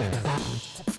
Yeah.